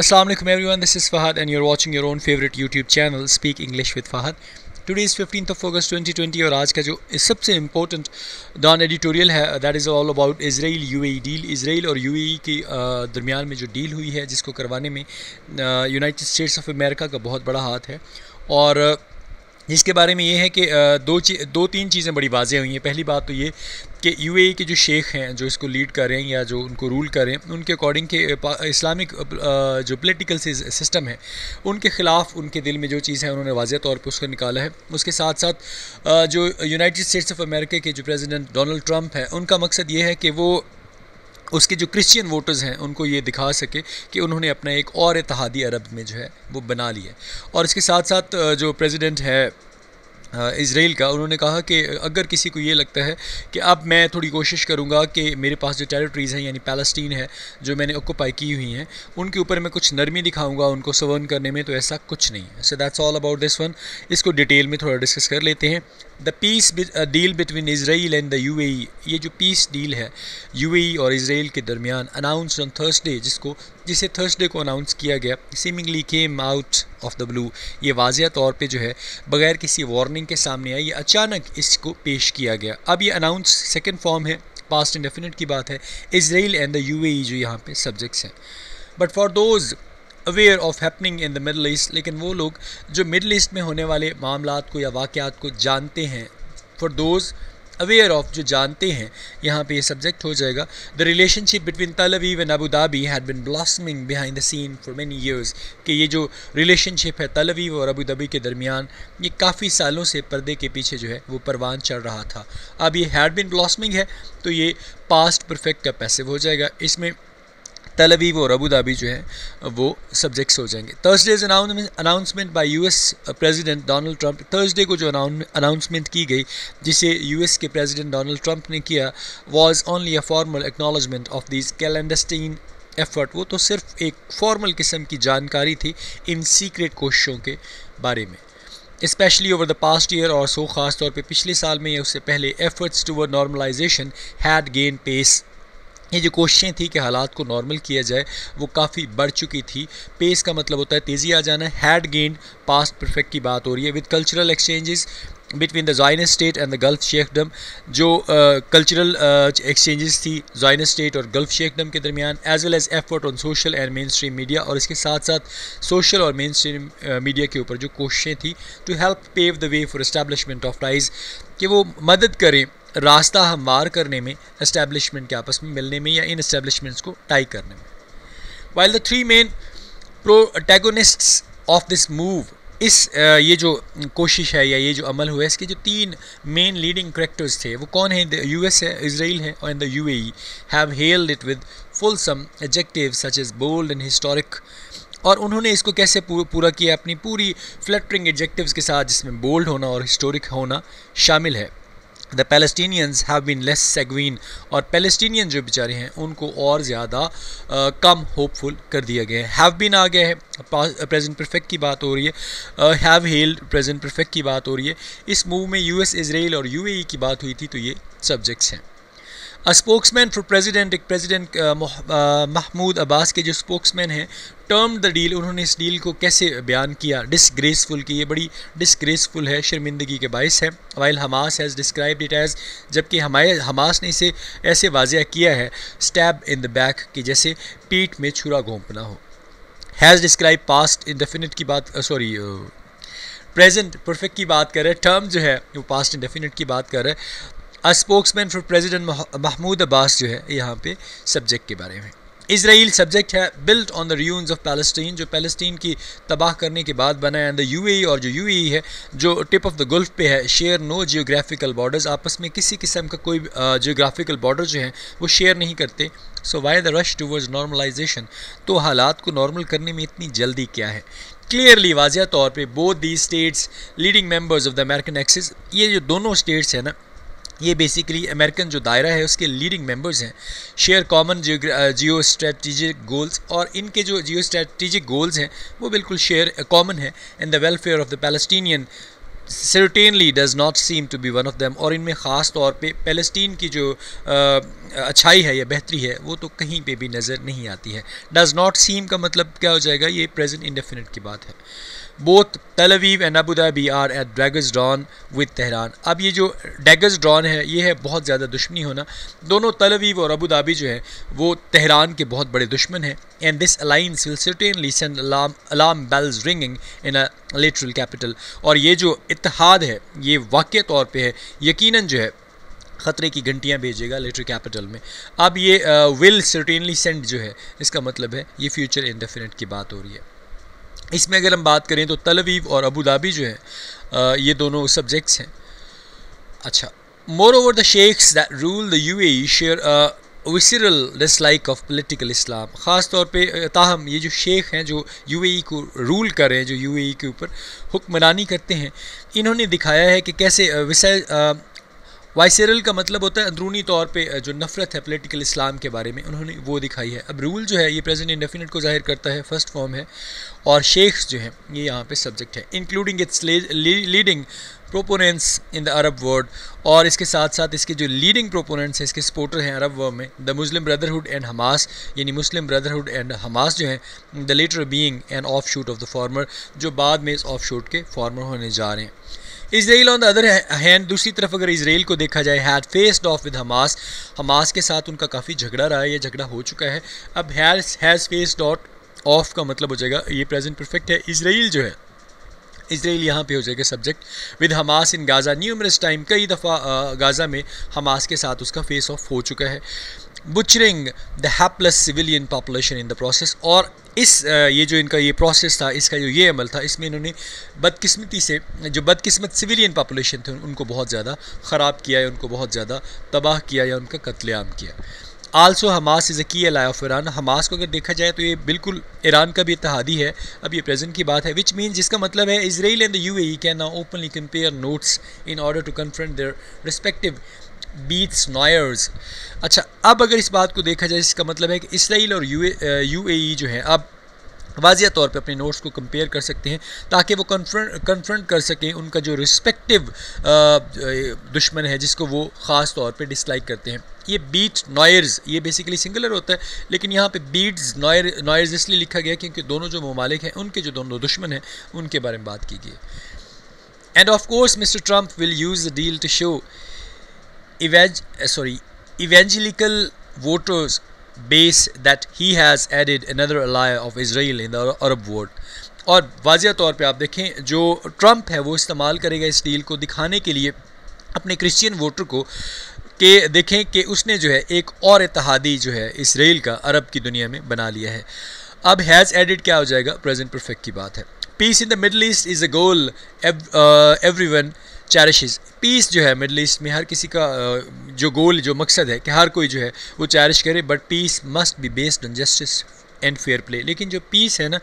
Assalamu alaikum everyone, this is Fahad and you're watching your own favorite YouTube channel Speak English with Fahad. Today is fifteen of August 2020 और आज का जो सबसे important Dawn editorial है that is all about Israel UAE deal Israel और UAE के दरमियान में जो डील हुई है जिसको करवाने में यूनाइटेड स्टेट्स ऑफ़ अमेरिका का बहुत बड़ा हाथ है। और जिसके बारे में ये है कि दो दो तीन चीज़ें बड़ी वाजे हुई हैं। पहली बात तो ये कि यूएई के जो शेख हैं, जो इसको लीड कर रहे हैं या जो उनको रूल कर रहे हैं, उनके अकॉर्डिंग के इस्लामिक जो पोलिटिकल सिस्टम है, उनके ख़िलाफ़ उनके दिल में जो चीज़ है, उन्होंने वाजह तौर पर उसको निकाला है। उसके साथ साथ जो यूनाइटेड स्टेट्स ऑफ़ अमेरिका के जो प्रेसिडेंट डोनल्ड ट्रंप है, उनका मकसद ये है कि वो उसके जो क्रिश्चियन वोटर्स हैं, उनको ये दिखा सके कि उन्होंने अपना एक और इतिहादी अरब में जो है, वो बना लिया और इसके साथ साथ जो प्रेसिडेंट है इसराइल का, उन्होंने कहा कि अगर किसी को ये लगता है कि अब मैं थोड़ी कोशिश करूँगा कि मेरे पास जो टेरिटरीज़ हैं, यानी पैलेस्टीन है, जो मैंने ऑक्यूपाई की हुई हैं, उनके ऊपर मैं कुछ नरमी दिखाऊँगा, उनको सवर्न करने में तो ऐसा कुछ नहीं है। So that's all about this one इसको डिटेल में थोड़ा डिस्कस कर लेते हैं। The peace deal between Israel and the U ये जो पीस डील है UAE और इसराइल के दरमियान अनाउंस ऑन थर्सडे जिसको, जिसे थर्सडे को अनाउंस किया गया seemingly came out of the blue ये वाजिया तौर पे जो है, बगैर किसी वार्निंग के सामने आई, ये अचानक इसको पेश किया गया। अब ये अनाउंस सेकेंड फॉर्म है पास्ट इंडेफिनिट की बात है इसराइल एंड द यू जो यहाँ पे सब्जेक्ट्स हैं। But for those aware of happening in the Middle East लेकिन वो लोग जो मिडल ईस्ट में होने वाले मामला को या वाक़ात को जानते हैं फॉर दोज़ अवेयर ऑफ़ जो जानते हैं, यहाँ पे ये सब्जेक्ट हो जाएगा। The relationship between Tel Aviv and Abu Dhabi had been blossoming behind the scene for many years कि ये जो रिलेशनशिप है तल अवीव और अबू धाबी के दरमियान, ये काफ़ी सालों से पर्दे के पीछे जो है, वो परवान चढ़ रहा था। अब ये हैड बिन ब्लॉसमिंग है तो ये पास्ट परफेक्ट का पैसिव हो जाएगा। इसमें तलवीव और अबू धाबी जो है, वो सब्जेक्ट्स हो जाएँगे। Thursday's announcement by US president Donald Trump Thursday को जो अनाउंसमेंट की गई, जिसे यूएस के प्रेसिडेंट डोनाल्ड ट्रंप ने किया was only a formal acknowledgement of this clandestine effort वो तो सिर्फ़ एक फॉर्मल किस्म की जानकारी थी इन सीक्रेट कोशिशों के बारे में। Specially over the past year और सो ख़ास तौर पे पिछले साल में या उससे पहले efforts toward normalisation had gain pace ये जो कोशिशें थी कि हालात को नॉर्मल किया जाए वो काफ़ी बढ़ चुकी थी। पेस का मतलब होता है तेज़ी आ जाना हैड गेंड पास्ट परफेक्ट की बात हो रही है। With cultural exchanges between the Jewish state and the Gulf sheikhdom जो कल्चरल uh, एक्सचेंजेस uh, थी जाइन स्टेट और गल्फ शेखडम के दरमियान as well as effort on social and mainstream media और इसके साथ साथ सोशल और मेन स्ट्रीम मीडिया के ऊपर जो कोशिशें थी to help pave the way for establishment of ties कि वो मदद करें। रास्ता हमवार करने में इस्टेब्लिशमेंट के आपस में मिलने में या इन इस्टेब्लिशमेंट्स को टाई करने में। While the three main protagonist of this move इस ये जो कोशिश है या ये जो अमल हुआ है, इसके जो तीन मेन लीडिंग करेक्टर्स थे, वो कौन है? यू एस है इसराइल है और and the U A have held it with fulsome adjective such as bold and historic और उन्होंने इसको कैसे पूरा किया? अपनी पूरी फ्लटरिंग एजेक्टिव्स के साथ जिसमें बोल्ड होना और हिस्टोरिक होना शामिल है। The Palestinians have been less sanguine और पैलेस्टीनियन जो बेचारे हैं, उनको और ज़्यादा कम होपफुल कर दिया गया है। हैव बीन आ गया है प्रेजेंट परफेक्ट की बात हो रही है। हैव हेल्ड प्रेजेंट परफेक्ट की बात हो रही है। इस मूव में यूएस इसराइल और यूएई की बात हुई थी तो ये सब्जेक्ट्स हैं। स्पोक्समैन फॉर प्रेसिडेंट एक प्रेसिडेंट महमूद अब्बास के जो स्पोक्समैन हैं टर्म द डील उन्होंने इस डील को कैसे बयान किया? डिसग्रेसफुल की, ये बड़ी डिसग्रेसफुल है, शर्मिंदगी के बायस है। While Hamas has describe it as जबकि हमारे हमास ने इसे ऐसे वाजिया किया है स्टैब इन द बैक कि, जैसे पीठ में छुरा घोंपना हो। हैज़ डिस्क्राइब पास्ट इंडेफिनिट की बात सॉरी प्रेजेंट परफेक्ट की बात कर रहे हैं टर्म जो है, वो पास्ट इंडेफिनिट की बात कर रहे हैं। A spokesman for president Mahmoud Abbas जो है, यहाँ पे सब्जेक्ट के बारे में। इसराइल सब्जेक्ट है built on the ruins of Palestine जो पैलेस्टीन की तबाह करने के बाद बना है द यू और जो यू है, जो टिप ऑफ़ द गल्फ पे है शेयर नो जियोग्राफिकल बॉर्डर्स आपस में किसी किस्म का कोई जियोग्राफिकल बॉर्डर जो है, वो शेयर नहीं करते। So why the rush towards normalisation तो हालात को नॉर्मल करने में इतनी जल्दी क्या है? क्लियरली वाजिया तौर पर both the states leading members of the American axis ये जो दोनों स्टेट्स हैं ना ये बेसिकली अमेरिकन जो दायरा है उसके लीडिंग मेंबर्स हैं। Share common geostrategic goals और इनके जो जियो स्ट्रेटिजिक गोल्स हैं वो बिल्कुल शेयर कॉमन है in the welfare of the Palestinian certainly does not seem to be one of them और इनमें ख़ास तौर पे पैलेस्टीन की जो आ, अच्छाई है या बेहतरी है वो तो कहीं पे भी नज़र नहीं आती है। डज़ नॉट सीम का मतलब क्या हो जाएगा? ये प्रेजेंट इंडेफिनिट की बात है। Both Tel Aviv and Abu Dhabi are at ड्रैगस drawn with Tehran अब ये जो डैगस ड्रॉन है, ये है बहुत ज़्यादा दुश्मनी होना। दोनों तलवीव और अबू धाबी जो है, वो तेहरान के बहुत बड़े दुश्मन हैं। And this alliance will certainly send alarm alarm bells ringing in a literal capital और ये जो इतिहाद है, ये वाक़ तौर पर है यकीन जो है, ख़तरे की घंटियाँ भेजेगा लेटर कैपिटल में। अब ये विल सर्टेनली सेंड जो है, इसका मतलब है, ये फ्यूचर इंडेफिनेट की बात हो रही है। इसमें अगर हम बात करें तो तलवीव और अबू धाबी जो है आ, ये दोनों सब्जेक्ट्स हैं। अच्छा more over the sheikhs that rule the U A share visceral dislike of political Islam ख़ास तौर पर ताहम ये जो शेख हैं जो यू ए को रूल कर रहे हैं जो यू ए के ऊपर हुक्मरानी करते हैं इन्होंने दिखाया है कि कैसे विसर वाइसरल का मतलब होता है अंदरूनी तौर पे जो नफ़रत है पोलिटिकल इस्लाम के बारे में, उन्होंने वो दिखाई है। अब रूल जो है, ये प्रेजेंट इंडेफिनेट को ज़ाहिर करता है फ़र्स्ट फॉर्म है, और शेख्स जो हैं, ये यहाँ पे सब्जेक्ट है including its leading proponents in the Arab world और इसके साथ साथ इसके जो लीडिंग प्रोपोनेंट्स हैं, इसके सपोर्टर हैं अरब वर्ल्ड में the Muslim Brotherhood and Hamas यानी मुस्लिम ब्रदरहुड एंड हमास जो हैं the latter being an offshoot of the former जो बाद में इस ऑफ़ शूट के फॉर्मर होने जा रहे हैं। Israel on the other hand दूसरी तरफ़ अगर इसराइल को देखा जाए had faced off with Hamas Hamas के साथ उनका काफ़ी झगड़ा रहा है ये झगड़ा हो चुका है। अब has has faced out off का मतलब हो जाएगा, ये प्रेजेंट परफेक्ट है। इसराइल जो है, इसराइल यहाँ पे हो जाएगा subject with Hamas in Gaza numerous time कई दफ़ा गाज़ा में हमास के साथ उसका फेस ऑफ़ हो चुका है। Butchering the hapless civilian population in the process और इस ये जो इनका ये प्रोसेस था, इसका जो ये अमल था, इसमें इन्होंने बदकिस्मती से, जो बदकिस्मत सिविलियन पॉपुलेशन थे, उनको बहुत ज़्यादा ख़राब किया या उनको बहुत ज़्यादा तबाह किया या उनका कत्लेआम किया। आल्सो हमास इज़ अ की अलाई ऑफ़ ईरान हमास को अगर देखा जाए तो ये बिल्कुल ईरान का भी इतिहादी है। अब ये प्रेजेंट की बात है विच मीन जिसका मतलब है Israel and the U A can now openly compare notes in order to confront their respective betes noires अच्छा अब अगर इस बात को देखा जाए, इसका मतलब है कि इसराइल और यू ए जो है, अब वाजिया तौर पे अपने नोट्स को कंपेयर कर सकते हैं, ताकि वो कन्फ्रंट कर सकें उनका जो रिस्पेक्टिव दुश्मन है, जिसको वो ख़ास तौर पे डिसलाइक करते हैं। ये बीट नॉयर्स ये बेसिकली सिंगुलर होता है, लेकिन यहाँ पे बीट्स नॉयर नॉयर्स इसलिए लिखा गया क्योंकि दोनों जो ममालिक हैं, उनके जो दोनों दुश्मन हैं, उनके बारे में बात की गई and of course Mister Trump will use the deal to show evang- uh, sorry evangelical voters base that he has added another ally of Israel in the Arab world. और वाजिया तौर पे आप देखें जो ट्रंप है वो इस्तेमाल करेगा इस डील को दिखाने के लिए अपने क्रिश्चियन वोटर को कि देखें कि उसने जो है एक और इतिहादी जो है इसराइल का अरब की दुनिया में बना लिया है। अब हैज़ एडिड क्या हो जाएगा? प्रेजेंट परफेक्ट की बात है। Peace in the Middle East is a goal every one cherishes peace जो है मिडल ईस्ट में हर किसी का जो गोल जो मकसद है कि हर कोई जो है वो चैरिश करे but peace must be based on justice and fair play लेकिन जो पीस है ना,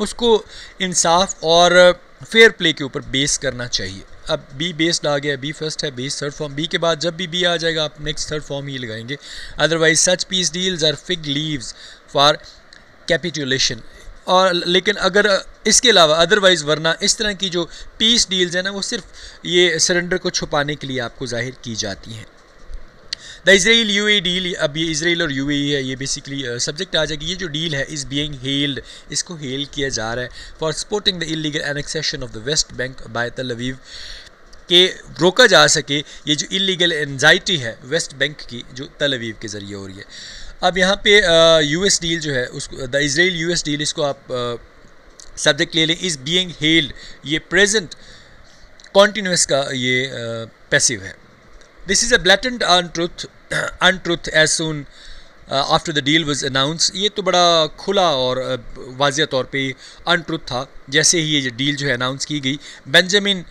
उसको इंसाफ और फेयर प्ले के ऊपर बेस करना चाहिए। अब बी बेस्ड आ गया बी फ़र्स्ट है बेस थर्ड फॉर्म बी के बाद जब भी बी आ जाएगा, आप नेक्स्ट थर्ड फॉर्म ही लगाएँगे। Otherwise such peace deals are fig leaves for capitulation और लेकिन अगर इसके अलावा अदरवाइज़ वरना इस तरह की जो पीस डील्स हैं ना, वो सिर्फ़ ये सरेंडर को छुपाने के लिए आपको ज़ाहिर की जाती हैं। द इसराइल यू डील अब ये इसराइल और यू ए है, ये बेसिकली सब्जेक्ट आ जाएगी। ये जो डील है इज़ बीइंग हेल्ड इसको हेल किया जा रहा है for supporting the illegal annexation of the West Bank by Tel Aviv के रोका जा सके। ये जो इलीगल एनजाइटी है वेस्ट बैंक की, जो तलवीव के ज़रिए हो रही है। अब यहाँ पे यू एस डील जो है, उसको the Israel U S deal इसको आप सब्जेक्ट ले लें इज़ बीइंग हेल्ड ये प्रेजेंट कॉन्टीन्यूस का ये पैसिव है. This is a blatant untruth untruth as soon after the deal was announce ये तो बड़ा खुला और वाजिया तौर पे अनट्रुथ था. जैसे ही ये डील जो है अनाउंस की गई बेंजामिन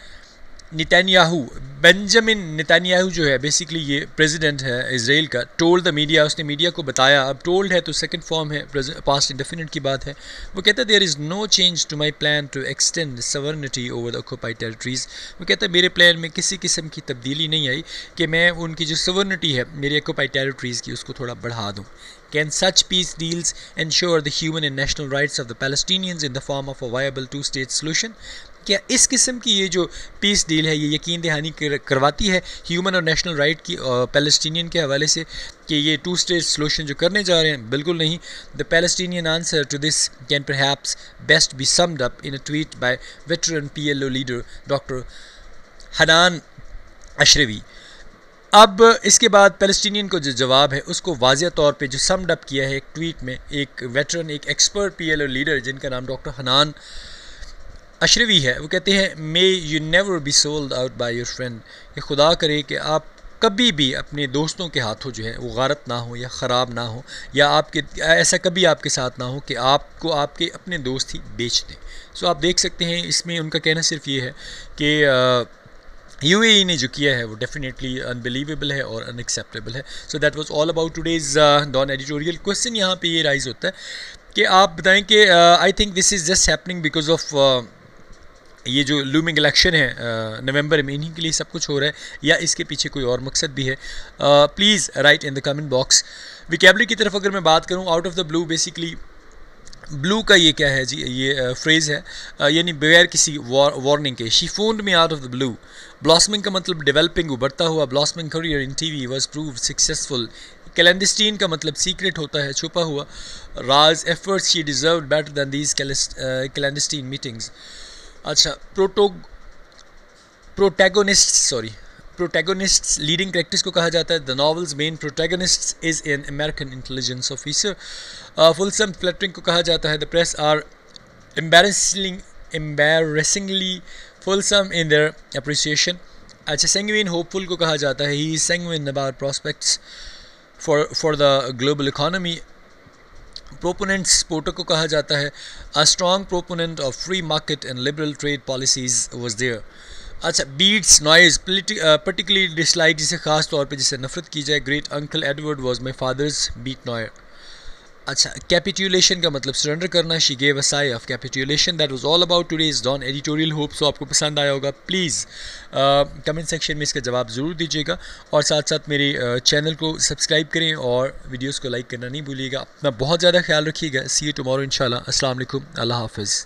नितानियाहू बेंजामिन नितानियाहू जो है बेसिकली ये प्रेसिडेंट है इसराइल का टोल्ड द मीडिया उसने मीडिया को बताया, अब टोल्ड है तो सेकंड फॉर्म है पास्ट इंडेफिनिट की बात है। वो कहता है there is no change to my plan to extend sovereignty over the occupied territories वो कहता है, मेरे प्लान में किसी किस्म की तब्दीली नहीं आई कि मैं उनकी जो सवर्निटी है, मेरी ऑक्यूपाइड टेरिटरीज़ की, उसको थोड़ा बढ़ा दूँ। Can such peace deals ensure the human and national rights of the Palestinians in the form of a viable two state solution? क्या इस किस्म की ये जो पीस डील है, ये यकीन दहानी करवाती है ह्यूमन और नेशनल राइट की पैलेस्टीनियन के हवाले से कि ये टू स्टेट सोल्यूशन जो करने जा रहे हैं? बिल्कुल नहीं। The Palestinian answer to this can perhaps best be summed up in a tweet by veteran P L O leader Doctor Hanan Ashrawi अब इसके बाद पैलेस्टीनियन को जो जवाब है, उसको वाजिया तौर पे जो समड अप किया है एक ट्वीट में एक वेटरन एक expert P L O leader जिनका नाम डॉक्टर हनान अशरवी है। वो कहते हैं may you never be sold out by your friend ये खुदा करे कि आप कभी भी अपने दोस्तों के हाथों जो है, वो गारत ना हो या ख़राब ना हो, या आपके, ऐसा कभी आपके साथ ना हो कि आपको आपके अपने दोस्त ही बेच दें। सो आप देख सकते हैं, इसमें उनका कहना सिर्फ़ ये है कि यू ए ने जो किया है, वो डेफिनेटली अनबिलीवेबल है और अनएक्सेप्टेबल है। So that was all about today's Dawn editorial question यहाँ पे ये राइज होता है कि आप बताएँ कि I think this is just happening because of ये जो लूमिंग इलेक्शन है नवंबर में, इन्हीं के लिए सब कुछ हो रहा है, या इसके पीछे कोई और मकसद भी है? Please write in the comment box vocabulary की तरफ़ अगर मैं बात करूँ out of the blue basically blue का ये क्या है जी, ये फ्रेज़ है। यानी बगैर किसी वार्निंग के she phone me out of the blue blossoming का मतलब डेवलपिंग उभरता हुआ blossoming career in T V was prove successful clandestine का मतलब सीक्रेट होता है, छुपा हुआ। राज efforts she deserve better than these clandestine meetings अच्छा proto protagonist sorry protagonist leading characters को कहा जाता है। The novel's main protagonist is an American intelligence officer fulsome fluttering को कहा जाता है। The press are embarrassing embarrassingly fulsome in their appreciation अच्छा सेंगविन होपफुल को कहा जाता है। He sanguine about prospects for for the global economy proponents Poto को कहा जाता है a strong proponent of free market and liberal trade policies was there अच्छा बीट्स नॉइज़ पर्टिकुलरली डिसलाइक जिसे खास तौर पे जिसे नफरत की जाए great uncle Edward was my father's bete noire अच्छा कैपिटुलेशन का मतलब सरेंडर करना she gave a sigh of capitulation that was all about today's Dawn editorial hope so आपको पसंद आया होगा प्लीज़ कमेंट सेक्शन में इसका जवाब ज़रूर दीजिएगा. और साथ साथ मेरे चैनल uh, को सब्सक्राइब करें और वीडियोज़ को लाइक करना नहीं भूलिएगा. अपना बहुत ज़्यादा ख्याल रखिएगा. सी यू टुमारो इन शाला अल्लाह हाफिज़